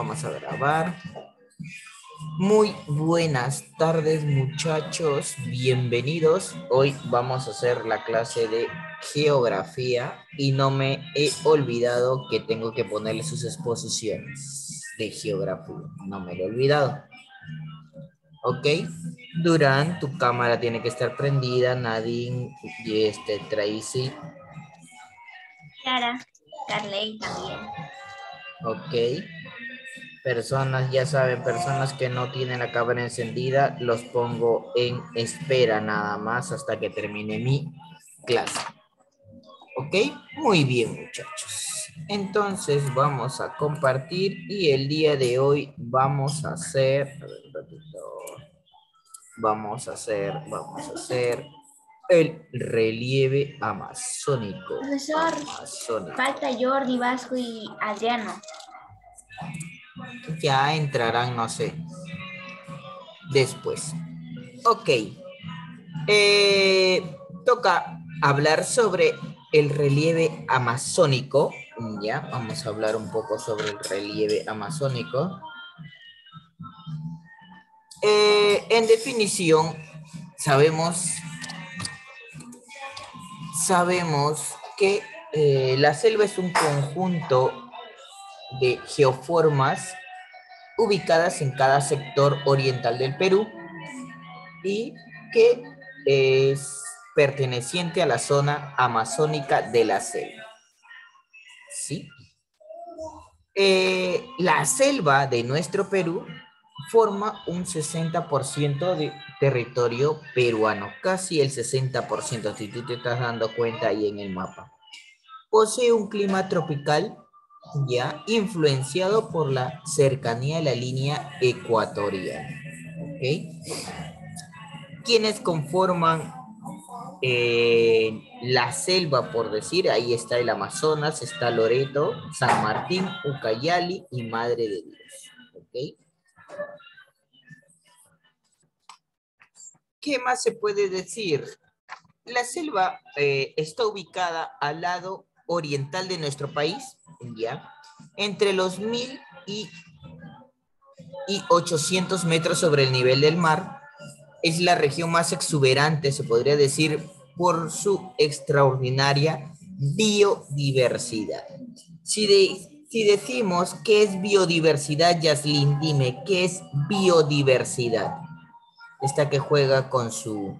vamos a grabar. Muy buenas tardes muchachos, bienvenidos. Hoy vamos a hacer la clase de geografía y no me he olvidado que tengo que ponerle sus exposiciones de geografía. No me lo he olvidado. ¿Ok? Durán, tu cámara tiene que estar prendida. Nadine y este Tracy. Clara, Carley también. Ok. Personas, ya saben, personas que no tienen la cámara encendida, los pongo en espera nada más hasta que termine mi clase. ¿Ok? Muy bien, muchachos. Entonces vamos a compartir y el día de hoy vamos a hacer... a ver, un ratito. Vamos a hacer, vamos a hacer el relieve amazónico. Profesor, Amazónico. falta Jordi, Vasco y Adriano. Ya entrarán, no sé, después. Ok. Eh, toca hablar sobre el relieve amazónico. Ya, vamos a hablar un poco sobre el relieve amazónico. Eh, en definición, sabemos, sabemos que eh, la selva es un conjunto de geoformas ubicadas en cada sector oriental del Perú y que es perteneciente a la zona amazónica de la selva. ¿Sí? Eh, la selva de nuestro Perú forma un 60% de territorio peruano, casi el 60%, si tú te estás dando cuenta ahí en el mapa. Posee un clima tropical ya influenciado por la cercanía de la línea ecuatorial. ¿ok? Quienes conforman eh, la selva, por decir, ahí está el Amazonas, está Loreto, San Martín, Ucayali y Madre de Dios. ¿ok? ¿Qué más se puede decir? La selva eh, está ubicada al lado oriental de nuestro país, ¿ya? Entre los 1000 y, y 800 metros sobre el nivel del mar. Es la región más exuberante, se podría decir, por su extraordinaria biodiversidad. Si, de- si decimos qué es biodiversidad, Yaslin, dime, ¿qué es biodiversidad? Esta que juega con su,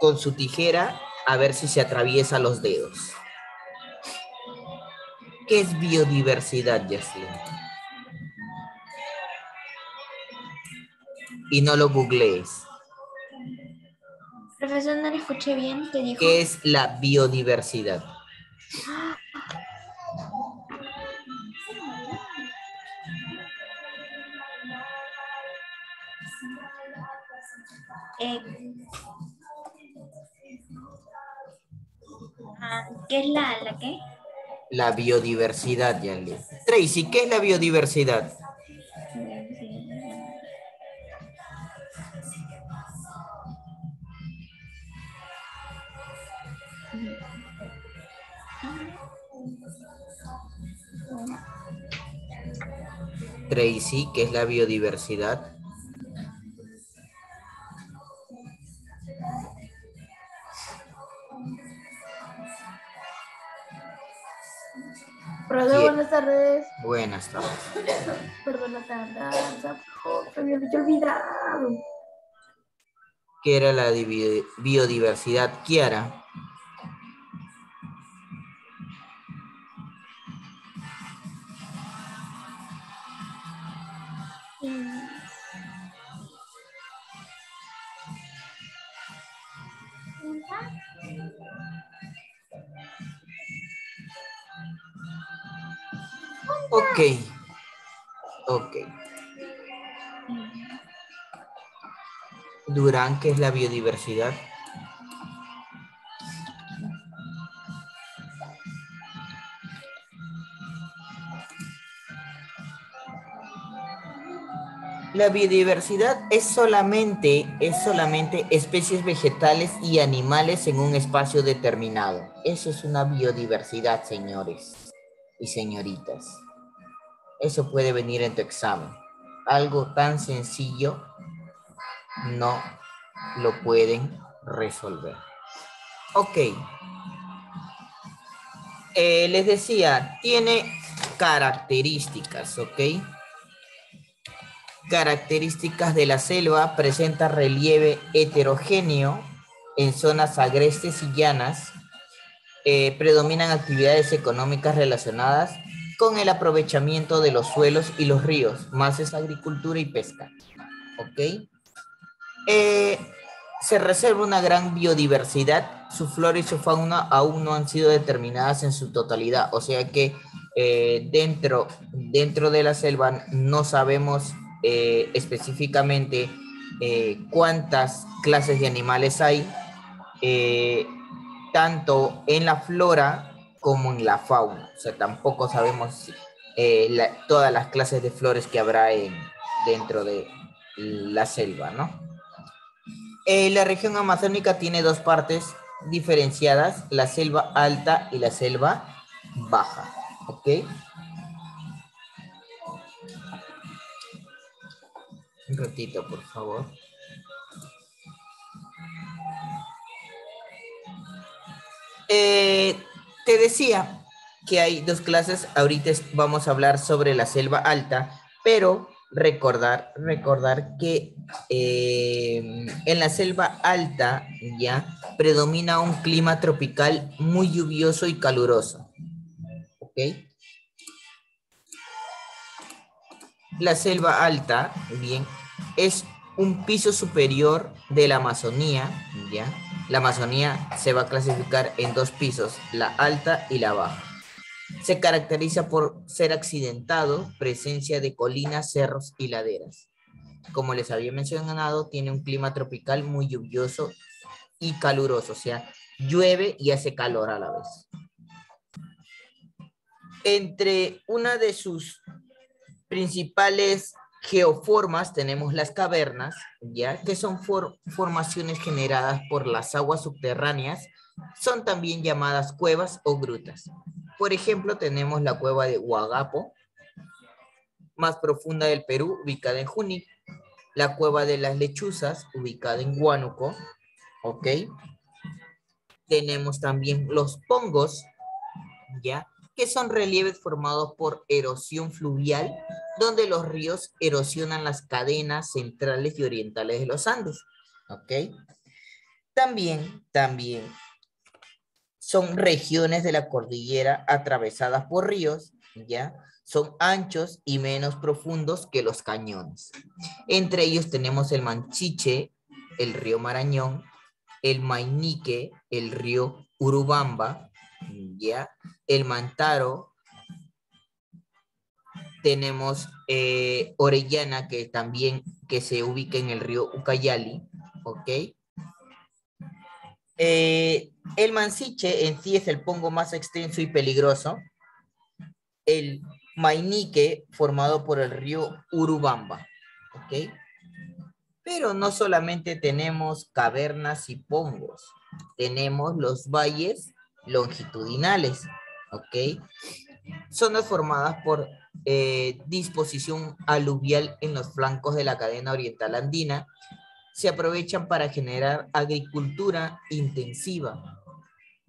con su tijera a ver si se atraviesa los dedos. ¿Qué es biodiversidad, Yaslin? Y no lo googlees. Profesor, no le escuché bien, te dijo. ¿Qué es la biodiversidad? Eh, ah, ¿Qué es la, la qué? La biodiversidad, Yaslin. Tracy, ¿qué es la biodiversidad? Tracy, ¿qué es la biodiversidad? ¿Qué era la biodiversidad, Kiara? Ok. Ok. Durán, ¿qué es la biodiversidad? La biodiversidad es solamente, es solamente especies vegetales y animales en un espacio determinado. Eso es una biodiversidad, señores y señoritas. Eso puede venir en tu examen. Algo tan sencillo no lo pueden resolver. Ok. Eh, les decía, tiene características, ¿ok? Características de la selva, presenta relieve heterogéneo en zonas agrestes y llanas. Eh, predominan actividades económicas relacionadas con el aprovechamiento de los suelos y los ríos, más es agricultura y pesca. ¿Ok? Eh, se reserva una gran biodiversidad, su flora y su fauna aún no han sido determinadas en su totalidad, o sea que eh, dentro, dentro de la selva no sabemos eh, específicamente cuántas clases de animales hay, tanto en la flora como en la fauna. O sea, tampoco sabemos todas las clases de flores que habrá en, dentro de la selva, ¿no? Eh, la región amazónica tiene dos partes diferenciadas, la selva alta y la selva baja, ¿ok? Un ratito, por favor. Eh, te decía que hay dos clases, ahorita vamos a hablar sobre la selva alta, pero recordar, recordar que eh, en la selva alta ya predomina un clima tropical muy lluvioso y caluroso. ¿Ok? La selva alta, bien, es un piso superior de la Amazonía, ¿ya? La Amazonía se va a clasificar en dos pisos, la alta y la baja. Se caracteriza por ser accidentado, presencia de colinas, cerros y laderas. Como les había mencionado, tiene un clima tropical muy lluvioso y caluroso, o sea, llueve y hace calor a la vez. Entre una de sus principales geoformas tenemos las cavernas, ya que son formaciones generadas por las aguas subterráneas, son también llamadas cuevas o grutas. Por ejemplo, tenemos la cueva de Huagapo, más profunda del Perú, ubicada en Junín, la cueva de las lechuzas, ubicada en Huánuco, ¿ok? Tenemos también los pongos, ¿ya? que son relieves formados por erosión fluvial, donde los ríos erosionan las cadenas centrales y orientales de los Andes. ¿Ok? También, también son regiones de la cordillera atravesadas por ríos, ¿ya? Son anchos y menos profundos que los cañones. Entre ellos tenemos el Manchiche, el río Marañón, el Mainique, el río Urubamba, ¿ya? El Mantaro. Tenemos eh, Orellana, que también que se ubica en el río Ucayali, ¿ok? Eh, el Mansiche en sí es el pongo más extenso y peligroso. El Mainique, formado por el río Urubamba, ¿ok? Pero no solamente tenemos cavernas y pongos, tenemos los valles longitudinales, ¿ok? Zonas formadas por eh, disposición aluvial en los flancos de la cadena oriental andina se aprovechan para generar agricultura intensiva,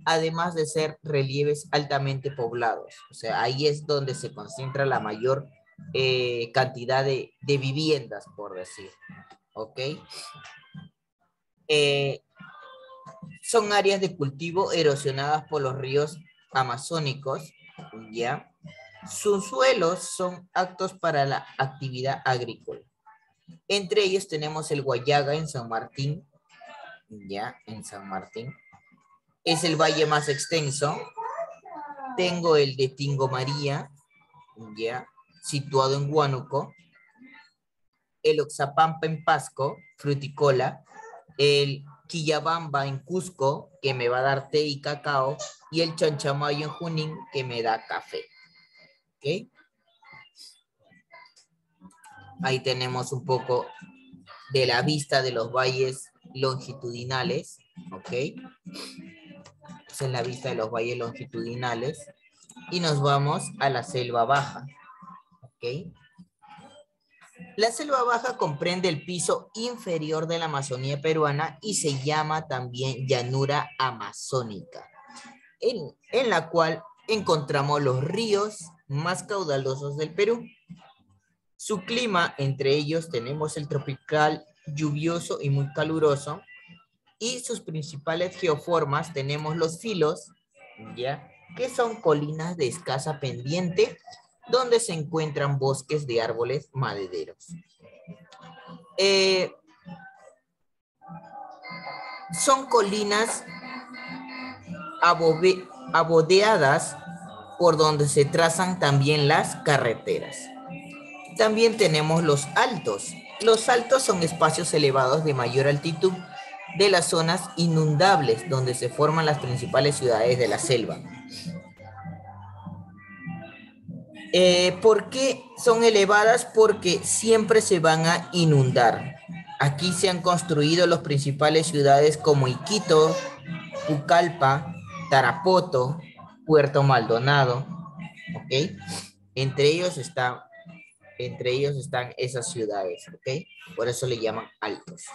además de ser relieves altamente poblados. O sea, ahí es donde se concentra la mayor eh, cantidad de, viviendas, por decir. ¿Ok? Eh, son áreas de cultivo erosionadas por los ríos amazónicos, ¿ya? Sus suelos son aptos para la actividad agrícola. Entre ellos tenemos el Guayaga en San Martín, ya, en San Martín. Es el valle más extenso. Tengo el de Tingo María, ya, situado en Huánuco. El Oxapampa en Pasco, fruticola. El Quillabamba en Cusco, que me va a dar té y cacao, y el Chanchamayo en Junín, que me da café. Ahí tenemos un poco de la vista de los valles longitudinales. ¿Ok? Esa es la vista de los valles longitudinales. Y nos vamos a la selva baja. ¿ok? La selva baja comprende el piso inferior de la Amazonía peruana y se llama también llanura amazónica, en, en la cual encontramos los ríos más caudalosos del Perú. Su clima, entre ellos tenemos el tropical lluvioso y muy caluroso, y sus principales geoformas tenemos los filos, ¿ya? que son colinas de escasa pendiente donde se encuentran bosques de árboles madereros. Eh, son colinas abodeadas por donde se trazan también las carreteras. También tenemos los altos. Los altos son espacios elevados de mayor altitud de las zonas inundables donde se forman las principales ciudades de la selva. Eh, ¿Por qué son elevadas? Porque siempre se van a inundar. Aquí se han construido las principales ciudades como Iquito, Pucallpa, Tarapoto, Puerto Maldonado. Entre ellos, está, entre ellos están esas ciudades. Por eso le llaman altos.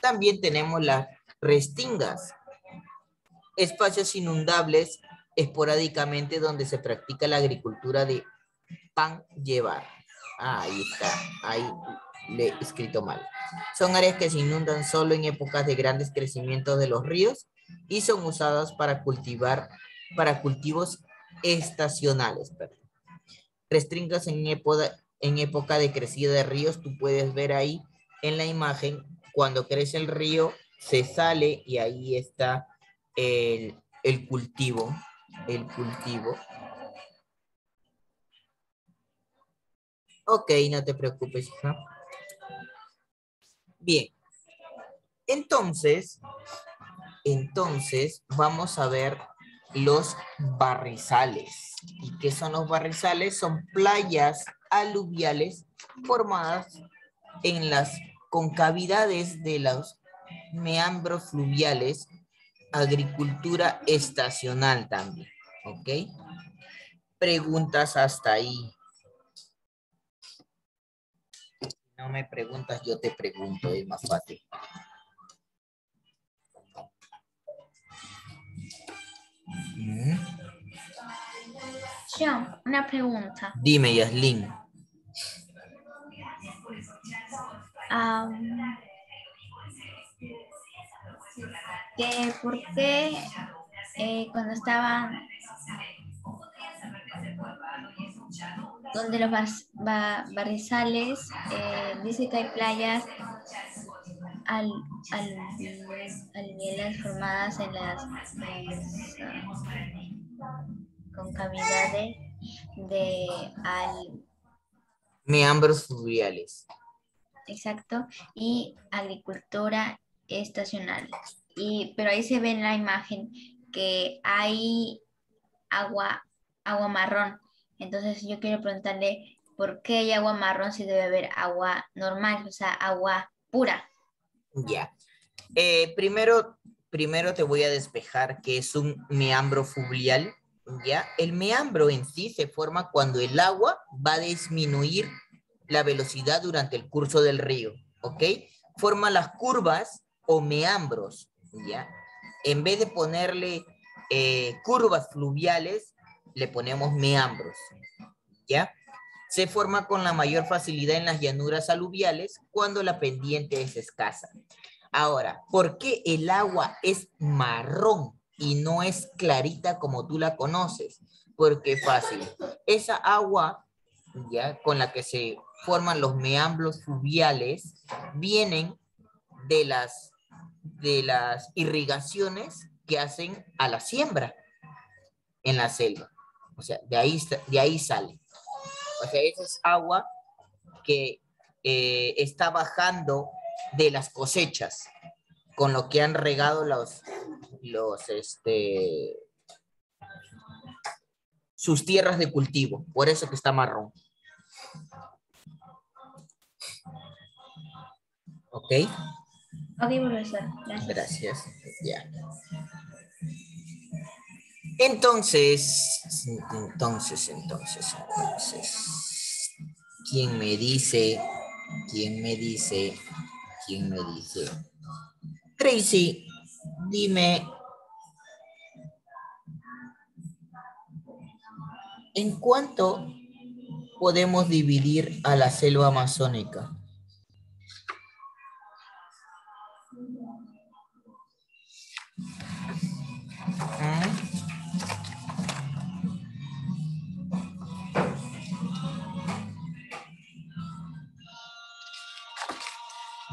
También tenemos las restingas, espacios inundables esporádicamente donde se practica la agricultura de pan llevar. Ah, ahí está, ahí le he escrito mal. Son áreas que se inundan solo en épocas de grandes crecimientos de los ríos y son usadas para cultivar, para cultivos estacionales. Restringas en época, en época de crecida de ríos, tú puedes ver ahí en la imagen cuando crece el río, se sale y ahí está el, cultivo, el cultivo. Ok, no te preocupes, hija. Bien. Entonces, entonces vamos a ver los barrizales. ¿Y qué son los barrizales? Son playas aluviales formadas en las con cavidades de los meandros fluviales, agricultura estacional también, ¿ok? Preguntas hasta ahí. No me preguntas, yo te pregunto, es más fácil. Yo, una pregunta. Dime, Yaslin que por qué eh, cuando estaban donde los barrizales eh, dice que hay playas al, al, formadas en las, con cavidades de al meandros fluviales exacto, y agricultura estacional. Y, pero ahí se ve en la imagen que hay agua, agua marrón. Entonces yo quiero preguntarle por qué hay agua marrón si debe haber agua normal, o sea, agua pura. Ya. Eh, primero, primero te voy a despejar que es un meambro fluvial. ¿ya? El meambro en sí se forma cuando el agua va a disminuir la velocidad durante el curso del río, ¿ok? Forma las curvas o meandros, ¿ya? En vez de ponerle eh, curvas fluviales, le ponemos meandros, ¿ya? Se forma con la mayor facilidad en las llanuras aluviales cuando la pendiente es escasa. Ahora, ¿por qué el agua es marrón y no es clarita como tú la conoces? Porque fácil. Esa agua, ya, con la que se forman los meambros fluviales vienen de las, de las irrigaciones que hacen a la siembra en la selva. O sea, de ahí, de ahí sale. O sea, esa es agua que eh, está bajando de las cosechas con lo que han regado los, los, este, sus tierras de cultivo. Por eso que está marrón. ¿Ok? Ok, profesor. Gracias. Gracias. Ya. Entonces, entonces, entonces, entonces. ¿Quién me dice? ¿Quién me dice? ¿Quién me dice? Tracy, dime. ¿En cuánto podemos dividir a la selva amazónica?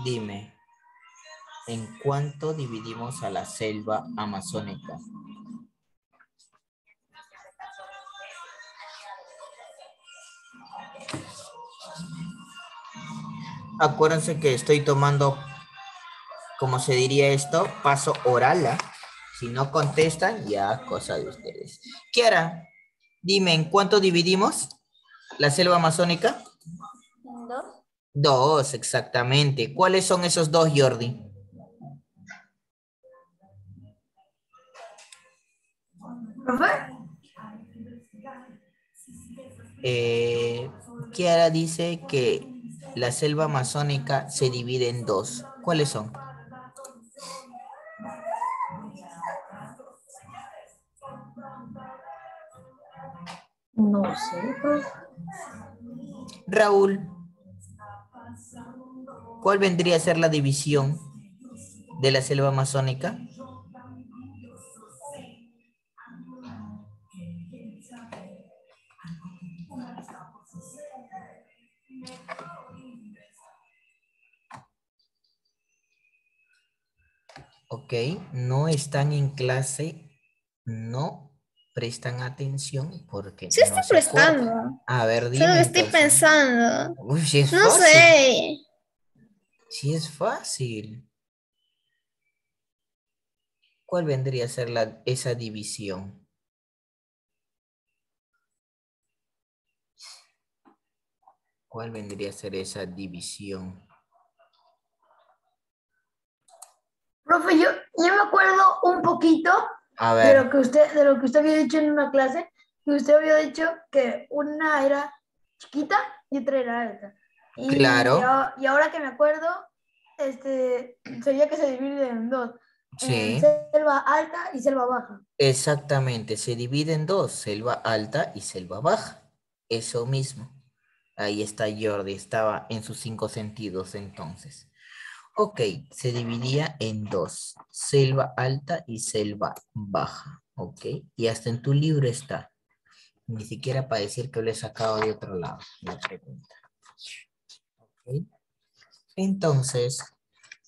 Dime, ¿en cuánto dividimos a la selva amazónica? Acuérdense que estoy tomando, como se diría esto, paso oral. ¿ah? Si no contestan, ya cosa de ustedes. Kiara, dime, ¿en cuánto dividimos la selva amazónica? Dos. Dos, exactamente. ¿Cuáles son esos dos, Jordi? Eh, Kiara dice que la selva amazónica se divide en dos. ¿Cuáles son? No sé, profe. Raúl, ¿cuál vendría a ser la división de la selva amazónica? Ok, no están en clase, no prestan atención porque Sí no estoy se acuerdan. prestando. A ver, dime. Solo estoy entonces. pensando. Uy, sí es No fácil. sé. Sí es fácil. ¿Cuál vendría a ser la, esa división? ¿Cuál vendría a ser esa división? Profe, yo, yo me acuerdo un poquito A de lo que usted, de lo que usted había dicho en una clase, que usted había dicho que una era chiquita y otra era alta. Y, Claro. Y, ahora que me acuerdo, este, sería que se divide en dos. sí, selva alta y selva baja. exactamente. Se divide en dos, selva alta y selva baja. Eso mismo. Ahí está Jordi, estaba en sus cinco sentidos entonces. Ok, se dividía en dos, selva alta y selva baja. Ok, y hasta en tu libro está. Ni siquiera para decir que lo he sacado de otro lado, la pregunta. Ok, entonces,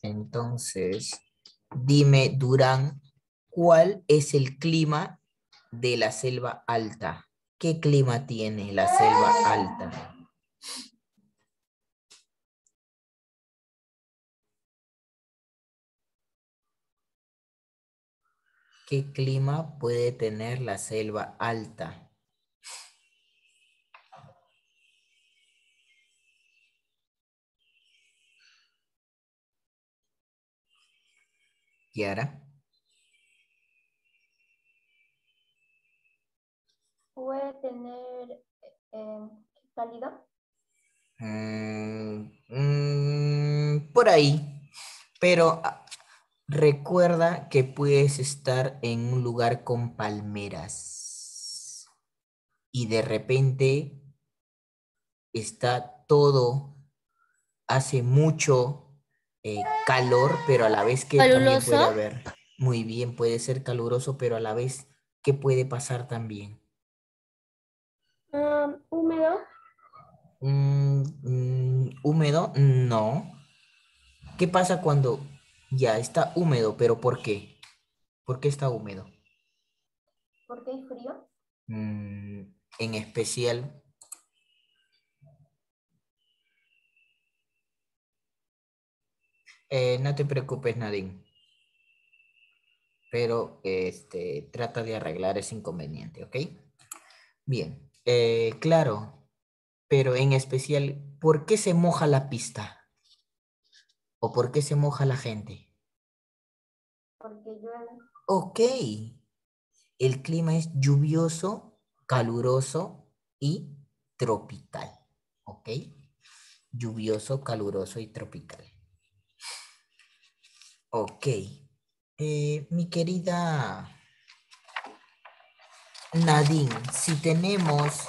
entonces, dime, Durán, ¿cuál es el clima de la selva alta? ¿Qué clima tiene la selva alta? ¿Qué clima puede tener la selva alta? Kiara. Puede tener eh, cálido. Mm, mm, por ahí. Pero ah, recuerda que puedes estar en un lugar con palmeras y de repente está todo, hace mucho eh, calor, pero a la vez que también puede haber. Muy bien, puede ser caluroso, pero a la vez, ¿qué puede pasar también? Um, húmedo. Mm, mm, ¿Húmedo? No. ¿Qué pasa cuando ya está húmedo? ¿Pero por qué? ¿Por qué está húmedo? Porque hay frío. Mm, en especial, eh, no te preocupes, Nadine. Pero este, trata de arreglar ese inconveniente, ¿ok? Bien, eh, claro, pero en especial, ¿por qué se moja la pista? ¿O por qué se moja la gente? Porque llueve. Ok, el clima es lluvioso, caluroso y tropical, ¿ok? lluvioso, caluroso y tropical. Ok. Eh, mi querida Nadine, si tenemos,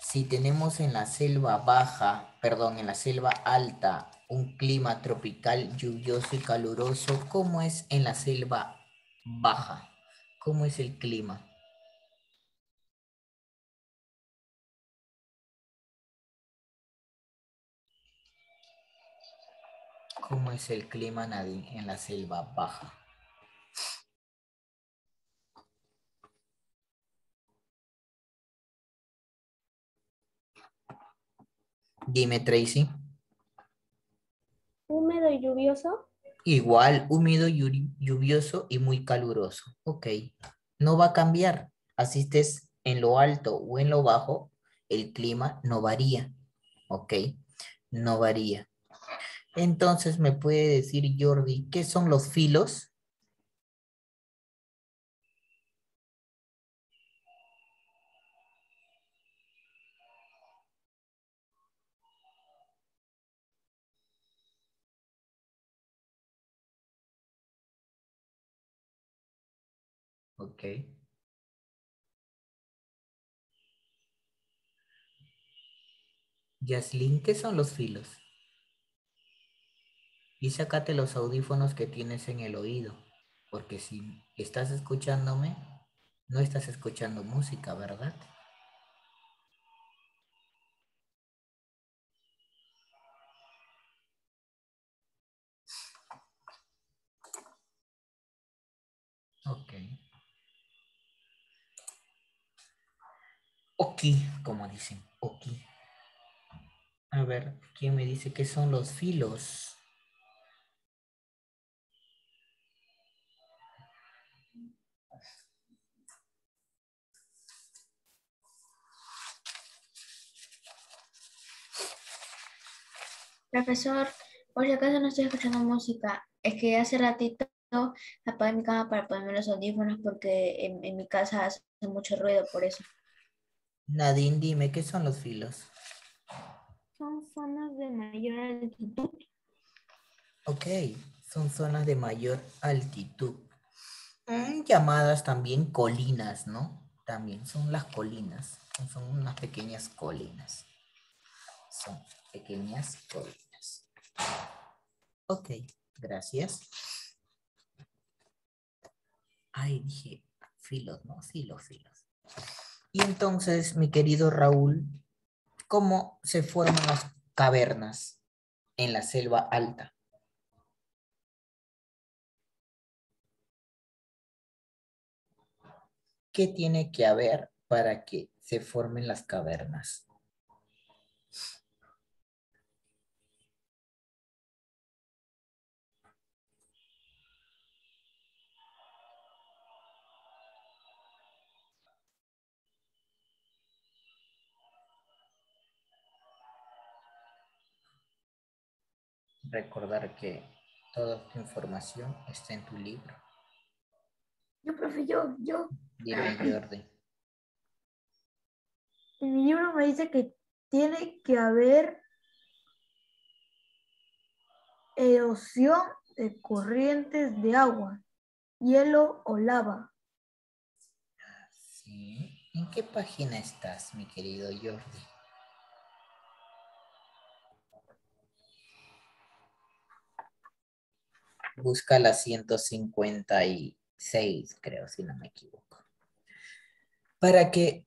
si tenemos en la selva baja, perdón, en la selva alta, un clima tropical lluvioso y caluroso, ¿cómo es en la selva baja? ¿Cómo es el clima? ¿Cómo es el clima, Nadine, en la selva baja? Dime, Tracy. Húmedo y lluvioso. Igual, húmedo, lluvioso y muy caluroso. Ok. No va a cambiar. Así estés en lo alto o en lo bajo, el clima no varía. Ok. No varía. Entonces, ¿me puede decir, Jordi, qué son los filos? Ok. Yaslin, ¿qué son los filos? Y sácate los audífonos que tienes en el oído, porque si estás escuchándome, no estás escuchando música, ¿verdad? Ok. Ok, como dicen, ok. A ver, ¿quién me dice qué son los filos? Profesor, por si acaso no estoy escuchando música, es que hace ratito apagué mi cama para ponerme los audífonos porque en, en mi casa hace mucho ruido por eso. Nadine, dime, ¿qué son los filos? Son zonas de mayor altitud. Ok, son zonas de mayor altitud. Mm, llamadas también colinas, ¿no? También son las colinas. Son unas pequeñas colinas. Son pequeñas colinas. Ok, gracias. Ay, dije filos, ¿no? Filos, filos. Y entonces, mi querido Raúl, ¿cómo se forman las cavernas en la selva alta? ¿Qué tiene que haber para que se formen las cavernas? Recordar que toda tu información está en tu libro. Yo, profe, yo, yo. Dime, Jordi. En mi libro me dice que tiene que haber erosión de corrientes de agua, hielo o lava. Sí. ¿En qué página estás, mi querido Jordi? Busca la 156, creo, si no me equivoco. Para que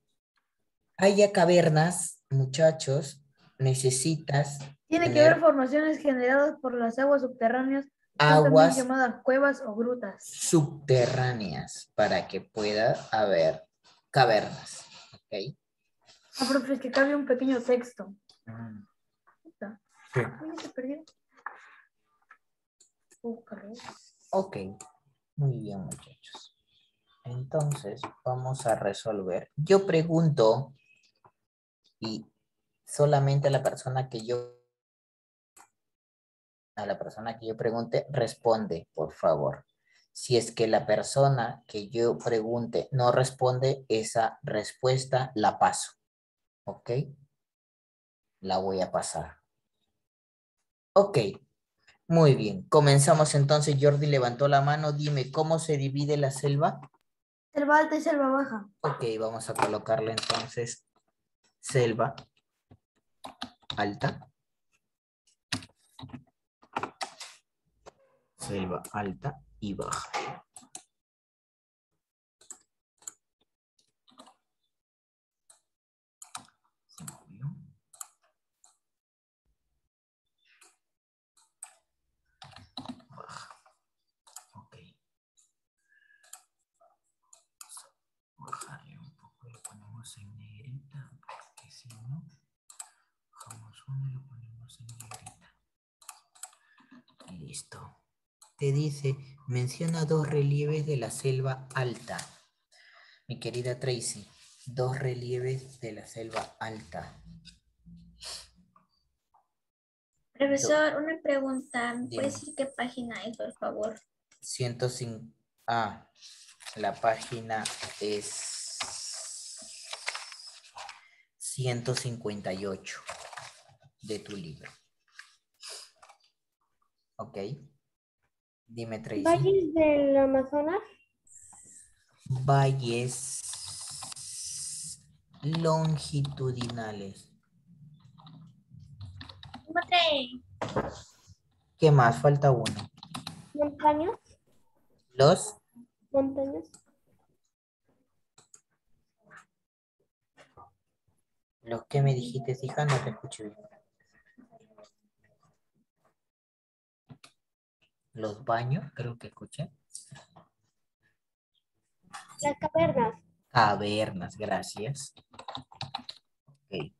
haya cavernas, muchachos, necesitas Tiene que haber formaciones generadas por las aguas subterráneas, aguas llamadas cuevas o grutas. subterráneas para que pueda haber cavernas. ¿Ok? Ah, profe, es que cabe un pequeño texto. Mm, sí. Oye, se perdió. Ok, muy bien muchachos. Entonces vamos a resolver. Yo pregunto y solamente a la persona que yo a la persona que yo pregunte responde, por favor. Si es que la persona que yo pregunte no responde, esa respuesta la paso. ¿Ok? La voy a pasar. Ok, muy bien. Comenzamos entonces. Jordi levantó la mano. Dime, ¿cómo se divide la selva? Selva alta y selva baja. Ok, vamos a colocarle entonces selva alta. Selva alta y baja. Se movió. Baja. Ok. bajarle un poco, lo ponemos en negrita, porque si no, bajamos uno y lo ponemos en negrita. Listo. Te dice, menciona dos relieves de la selva alta. Mi querida Tracy, dos relieves de la selva alta. Profesor, una pregunta. ¿Me. ¿Puede decir qué página es, por favor? 105. Ah, la página es 158 de tu libro. Ok. Dime, Tracy. Valles del Amazonas. Valles longitudinales. ¿Qué más? Falta uno. Montañas. Los Montañas. Los que me dijiste, hija, no te escuché bien. Los baños, creo que escuché. Las cavernas. Cavernas, gracias. Ok.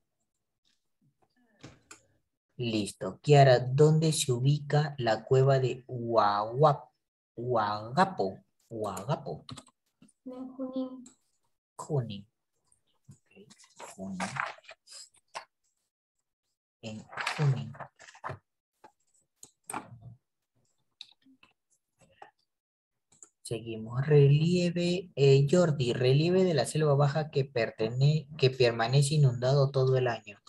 Listo. Kiara, ¿dónde se ubica la cueva de Huahuap- Huagapo? Huagapo. En Junín. Junín. En Junín. Seguimos. Relieve, eh, Jordi, relieve de la selva baja que, pertene, que permanece inundado todo el año.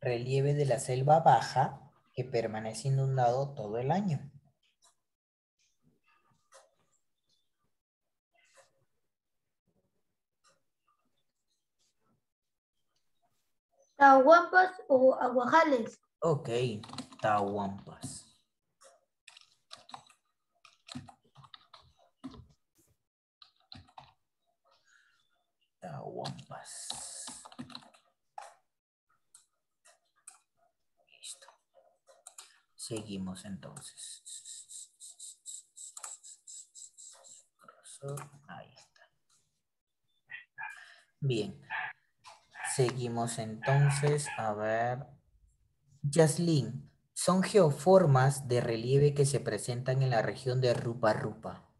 Relieve de la selva baja que permanece inundado todo el año. Tahuampas o aguajales. Ok, Tahuampas. Tahuampas. Listo. Seguimos entonces. Ahí está. Bien. Seguimos entonces, a ver. Yaslin, son geoformas de relieve que se presentan en la región de Rupa Rupa.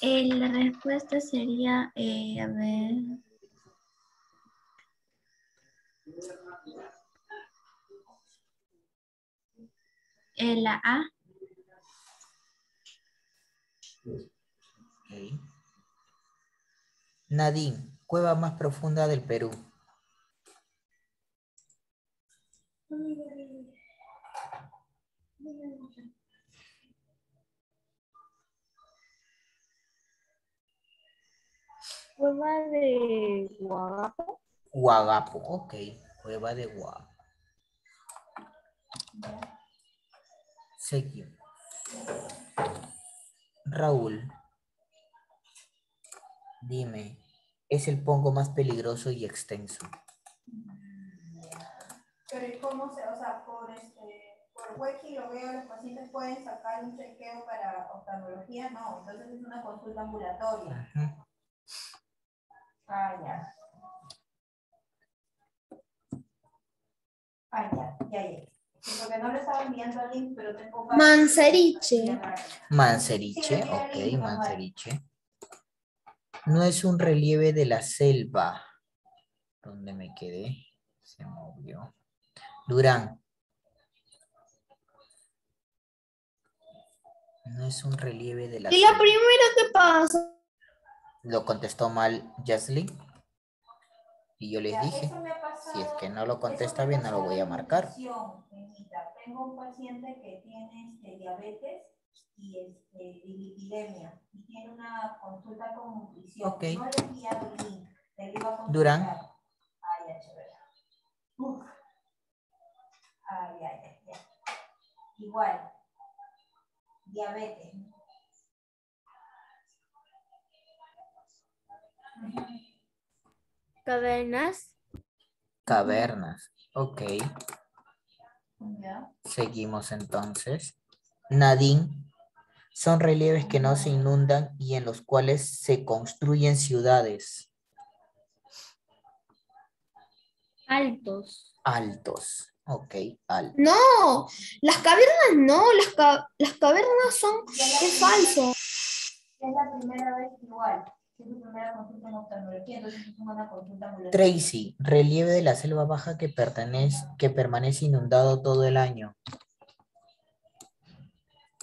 Eh, la respuesta sería, eh, a ver. Eh, la A. Ok. Nadine, cueva más profunda del Perú. Cueva de Guagapo. Huagapo, ok. Cueva de Huagapo. Raúl, dime, es el pongo más peligroso y extenso. Pero ¿y cómo se, o sea, por este, por Wiki lo veo, los pacientes pueden sacar un chequeo para oftalmología? No, entonces es una consulta ambulatoria. Ah, ya. Ah, ya, ya, ya. Porque no le estaba enviando el link, pero tengo... Manseriche. Manseriche, ok, Manseriche. No es un relieve de la selva. ¿Dónde me quedé? Se movió. Durán. No es un relieve de la Y la selva. primera que pasa. Lo contestó mal Jaslyn. Y yo les Ya, dije, eso me si es que no lo contesta bien, no lo voy a marcar. Tengo un paciente que tiene este, diabetes y este, lipidemia y tiene una consulta con nutrición. Ok. No le he enviado el link. Te lo iba a. Durán. Ay, ya, chévere. Uf. Ay, ay, ay, ay. Igual. Diabetes. Cavernas. Cavernas. Ok. Seguimos entonces. Nadine. Son relieves que no se inundan y en los cuales se construyen ciudades Altos. altos. Ok, altos. No, las cavernas no, las, ca- las cavernas son. Es falso. Es la primera vez igual. Es su primera consulta en oftalmología, entonces es una consulta ambulatoria. Tracy, relieve de la selva baja que, pertenece, que permanece inundado todo el año.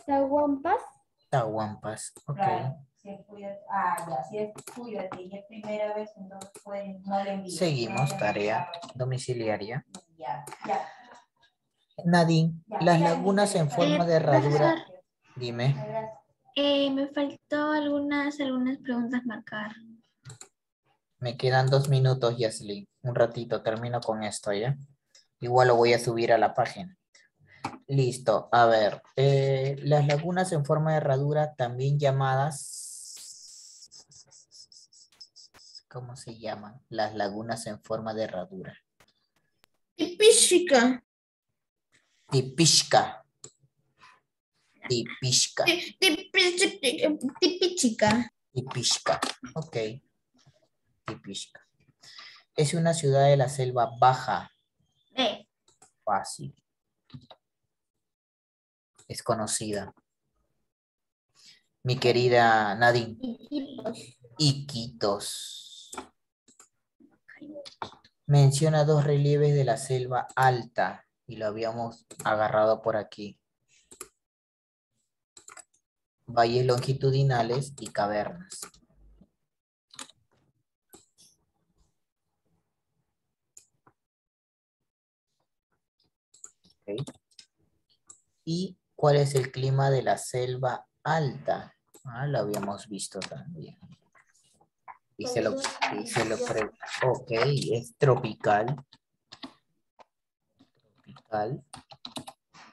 Tahuampas. Tahuampas. Ok. Claro, si es tuyo, ah, ya, si es tuyo, y es primera vez, entonces pueden, no le envíes. Seguimos, no tarea domiciliaria. Ya, ya. Nadine, ya, las ya lagunas en forma de herradura. Gracias, Dime. gracias. Eh, me faltó algunas, algunas preguntas marcar. Me quedan dos minutos, Yaslin. Un ratito, termino con esto, ¿ya? Igual lo voy a subir a la página. Listo. A ver, eh, las lagunas en forma de herradura, también llamadas... ¿Cómo se llaman? Las lagunas en forma de herradura. Tipística. Tipishka. Tipishka. Tipística. Tipishka. Ok. Tipishka. Es una ciudad de la selva baja. B. Fácil. Es conocida. Mi querida Nadine. Iquitos. Menciona dos relieves de la selva alta y lo habíamos agarrado por aquí. Valles longitudinales y cavernas. ¿Y cuál es el clima de la selva alta? Ah, lo habíamos visto también. Y se lo, y se Ok, es tropical. Tropical.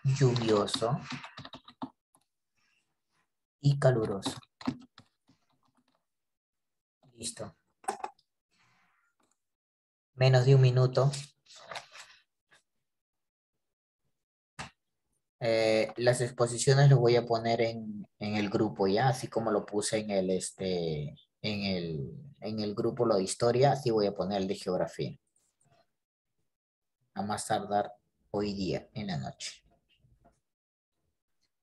Lluvioso. Y caluroso. Listo. Menos de un minuto. Eh, las exposiciones lo voy a poner en, en el grupo ya, así como lo puse en el, este, en el, en el grupo lo de historia, así voy a poner el de geografía. A más tardar hoy día, en la noche.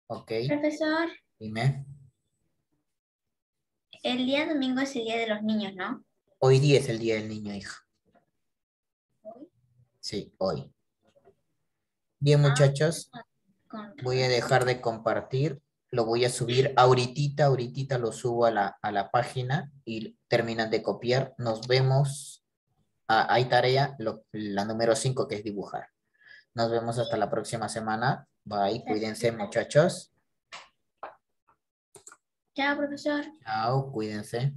Ok, Profesor, dime. el día domingo es el día de los niños, ¿no? Hoy día es el día del niño, hija. Sí, hoy. Bien, muchachos. Con- Voy a dejar de compartir. Lo voy a subir ahorita, ahorita lo subo a la, a la página y terminan de copiar. Nos vemos. Ah, hay tarea, lo- la número 5 que es dibujar. Nos vemos hasta la próxima semana. Bye, cuídense muchachos. Chao, profesor. Chao, cuídense.